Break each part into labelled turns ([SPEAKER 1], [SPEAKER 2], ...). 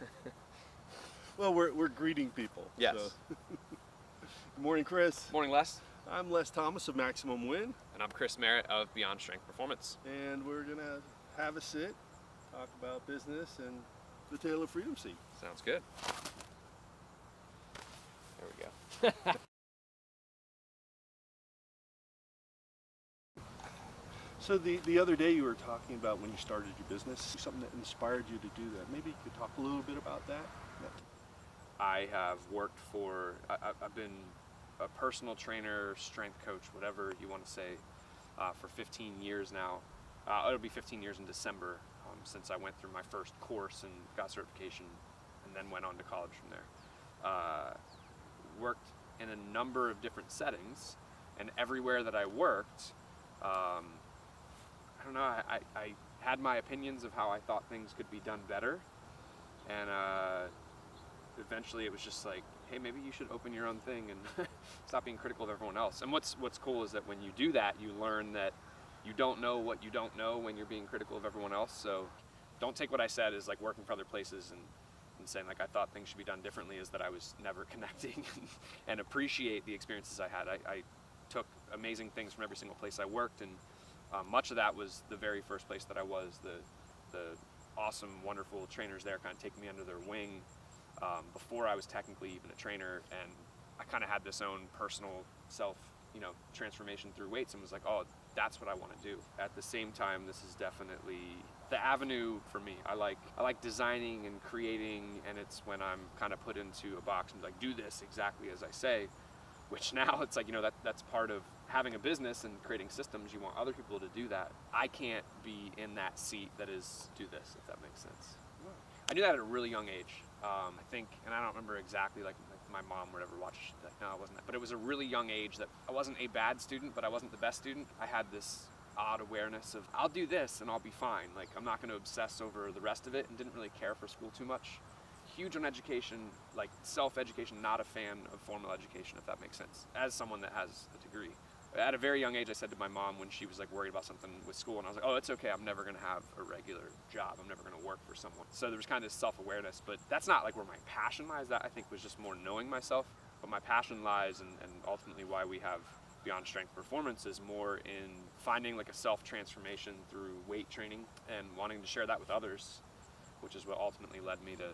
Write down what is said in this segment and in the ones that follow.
[SPEAKER 1] Well, we're, we're greeting people.
[SPEAKER 2] Yes.
[SPEAKER 1] so. Good morning, Chris.
[SPEAKER 2] Morning, Les.
[SPEAKER 1] I'm Les Thomas of Maximum Win,
[SPEAKER 2] And I'm Chris Merritt of Beyond Strength Performance.
[SPEAKER 1] and we're going to have a sit, talk about business and the Talo Freedom Seat.
[SPEAKER 2] Sounds good. There we go.
[SPEAKER 1] So the, the other day you were talking about when you started your business, something that inspired you to do that. Maybe you could talk a little bit about that.
[SPEAKER 2] I have worked for, I, I've been a personal trainer, strength coach, whatever you want to say, uh, for 15 years now. Uh, it'll be 15 years in December um, since I went through my first course and got certification and then went on to college from there. Uh, worked in a number of different settings, and everywhere that I worked, um, don't know, I, I, I had my opinions of how I thought things could be done better. And uh, eventually it was just like, hey, maybe you should open your own thing and stop being critical of everyone else. And what's what's cool is that when you do that, you learn that you don't know what you don't know when you're being critical of everyone else. So don't take what I said as like working for other places and, and saying like I thought things should be done differently is that I was never connecting and appreciate the experiences I had. I, I took amazing things from every single place I worked and um, much of that was the very first place that I was. The the awesome, wonderful trainers there kind of taking me under their wing um, before I was technically even a trainer, and I kind of had this own personal self, you know, transformation through weights, and was like, oh, that's what I want to do. At the same time, this is definitely the avenue for me. I like I like designing and creating, and it's when I'm kind of put into a box and like do this exactly as I say, which now it's like you know that that's part of having a business and creating systems. You want other people to do that. I can't be in that seat that is do this if that makes sense. I knew that at a really young age. Um, I think, and I don't remember exactly like, like my mom would ever watch that. No, it wasn't that. But it was a really young age that I wasn't a bad student, but I wasn't the best student. I had this odd awareness of I'll do this and I'll be fine. Like I'm not going to obsess over the rest of it, and didn't really care for school too much. Huge on education, like self-education. Not a fan of formal education, if that makes sense. As someone that has a degree at a very young age, I said to my mom when she was like worried about something with school, and I was like, "Oh, it's okay. I'm never going to have a regular job. I'm never going to work for someone." So there was kind of this self-awareness, but that's not like where my passion lies. That I think was just more knowing myself. But my passion lies, and, and ultimately why we have Beyond Strength Performance is more in finding like a self-transformation through weight training and wanting to share that with others, which is what ultimately led me to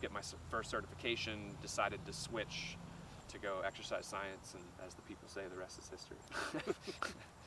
[SPEAKER 2] get my first certification. Decided to switch to go exercise science, and as the people say, the rest is history.